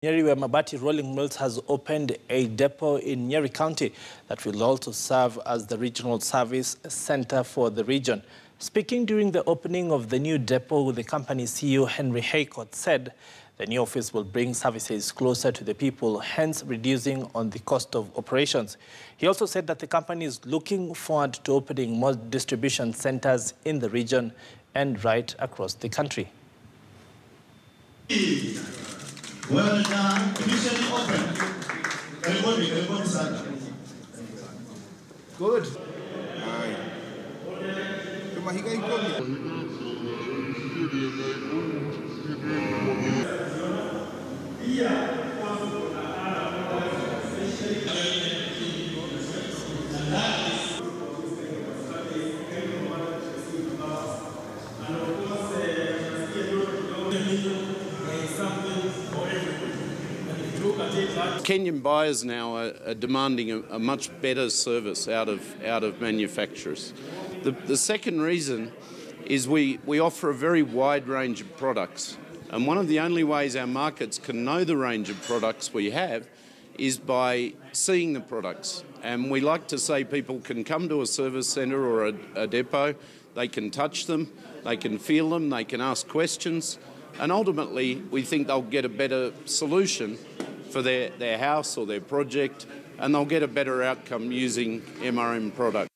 Nyeri, where Mabati Rolling Mills has opened a depot in Nyeri County that will also serve as the regional service center for the region. Speaking during the opening of the new depot, the company CEO Henry Haycourt said the new office will bring services closer to the people, hence reducing on the cost of operations. He also said that the company is looking forward to opening more distribution centers in the region and right across the country. Well done. Officially open. Karibuni, karibuni sana. Good. Haya. Tumahiga ikomi. Kenyan buyers now are, are demanding a, a, much better service out of out of manufacturers. The, the second reason is we, we offer a very wide range of products. And one of the only ways our markets can know the range of products we have is by seeing the products. And we like to say people can come to a service centre or a, a depot, they can touch them, they can feel them, they can ask questions, and ultimately we think they'll get a better solution for their, their house or their project and they'll get a better outcome using MRM products.